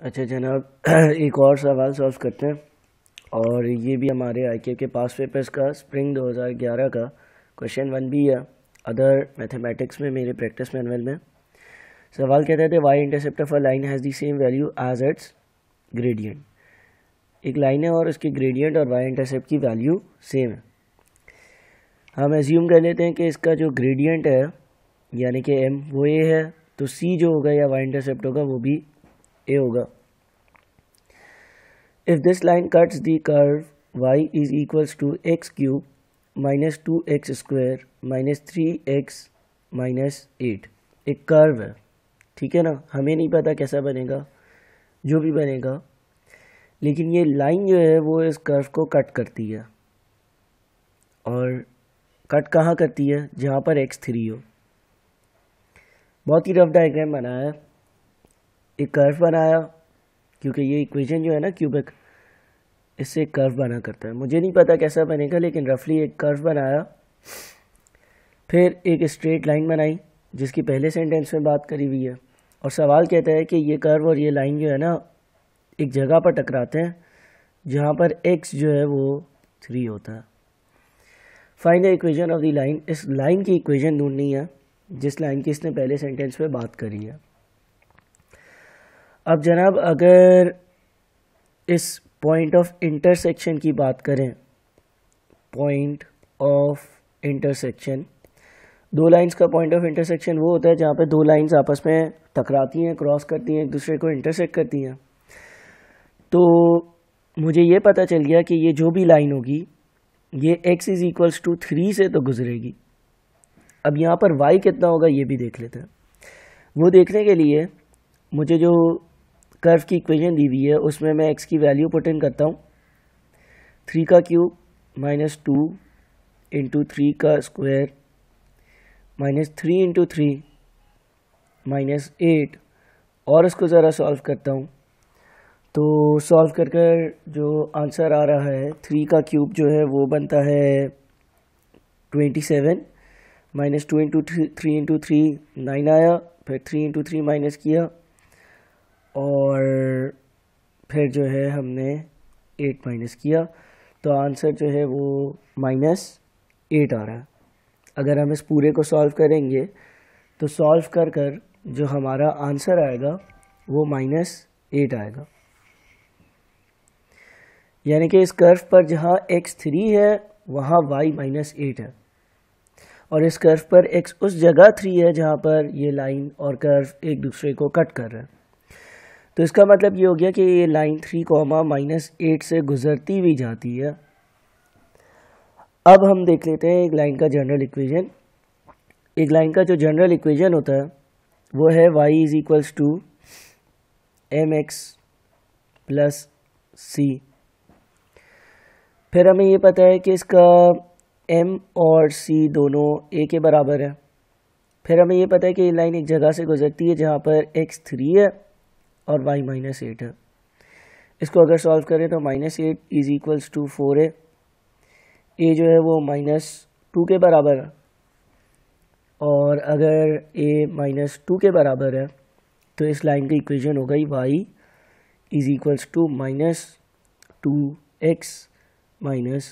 अच्छा जनाब, एक और सवाल सॉल्व करते हैं। और ये भी हमारे आई के पास पेपर्स का स्प्रिंग 2011 का क्वेश्चन वन भी है अदर मैथमेटिक्स में, मेरे प्रैक्टिस मैनुअल में। सवाल कहते थे y intercept of a line has the same value as its gradient एक लाइन है और उसकी ग्रेडियंट और वाई इंटरसेप्ट की वैल्यू सेम है। हम एज्यूम कर लेते हैं कि इसका जो ग्रेडियंट है, यानी कि एम वो ए है तो सी जो होगा या वाई इंटरसेप्ट होगा, वो भी ए होगा। If this line cuts the curve y is equals to x cube minus two x square minus three x minus eight एक कर्व है, ठीक है ना? हमें नहीं पता कैसा बनेगा, जो भी बनेगा। लेकिन ये लाइन जो है, वो इस कर्व को कट करती है। और कट कहाँ करती है? जहाँ पर एक्स थ्री हो। बहुत ही रफ डायग्राम बनाया है। एक कर्व बनाया, क्योंकि ये इक्वेशन जो है ना क्यूबिक इससे एक कर्व बना करता है। मुझे नहीं पता कैसा बनेगा, लेकिन रफली एक कर्व बनाया। फिर एक स्ट्रेट लाइन बनाई, जिसकी पहले सेंटेंस में बात करी हुई है। और सवाल कहता है कि ये कर्व और ये लाइन जो है ना, एक जगह पर टकराते हैं, जहाँ पर एक्स जो है वो थ्री होता है। Find the equation of the line इस लाइन की इक्वेशन ढूंढनी है, जिस लाइन की इसने पहले सेंटेंस में बात करी है। अब जनाब, अगर इस पॉइंट ऑफ़ इंटरसेक्शन की बात करें पॉइंट ऑफ़ इंटरसेक्शन दो लाइंस का पॉइंट ऑफ़ इंटरसेक्शन वो होता है जहाँ पे दो लाइंस आपस में टकराती हैं क्रॉस करती हैं, एक दूसरे को इंटरसेक्ट करती हैं। तो मुझे ये पता चल गया कि ये जो भी लाइन होगी, ये x is equals to three से तो गुजरेगी। अब यहाँ पर y कितना होगा ये भी देख लेते हैं। वो देखने के लिए मुझे जो कर्व की इक्वेशन दी हुई है, उसमें मैं एक्स की वैल्यू पुट इन करता हूँ। थ्री का cube minus two into three का square minus three into three minus eight और इसको ज़रा सॉल्व करता हूँ। तो सॉल्व कर कर जो आंसर आ रहा है थ्री का क्यूब जो है, वो बनता है twenty seven minus two into three into three nine आया, फिर थ्री इंटू थ्री माइनस किया और फिर जो है हमने एट माइनस किया। तो आंसर जो है वो माइनस एट आ रहा है। अगर हम इस पूरे को सॉल्व करेंगे तो सॉल्व कर कर जो हमारा आंसर आएगा, वो माइनस एट आएगा। यानी कि इस कर्व पर जहाँ एक्स थ्री है, वहाँ वाई माइनस एट है। और इस कर्व पर एक्स उस जगह थ्री है जहाँ पर ये लाइन और कर्व एक दूसरे को कट कर रहे हैं। तो इसका मतलब ये हो गया कि ये line three comma minus eight से गुजरती हुई जाती है। अब हम देख लेते हैं एक लाइन का जनरल इक्वेशन। एक लाइन का जो जनरल इक्वेशन होता है, वो है y is equals to m x plus c फिर हमें ये पता है कि इसका एम और सी दोनों ए के बराबर है। फिर हमें ये पता है कि ये लाइन एक जगह से गुजरती है जहाँ पर एक्स थ्री है। और वाई माइनस एट है। इसको अगर सॉल्व करें तो minus eight is equals to four है। ए जो है वो माइनस टू के बराबर है। और अगर ए माइनस टू के बराबर है तो इस लाइन की इक्वेशन हो गई y is equals to minus two x minus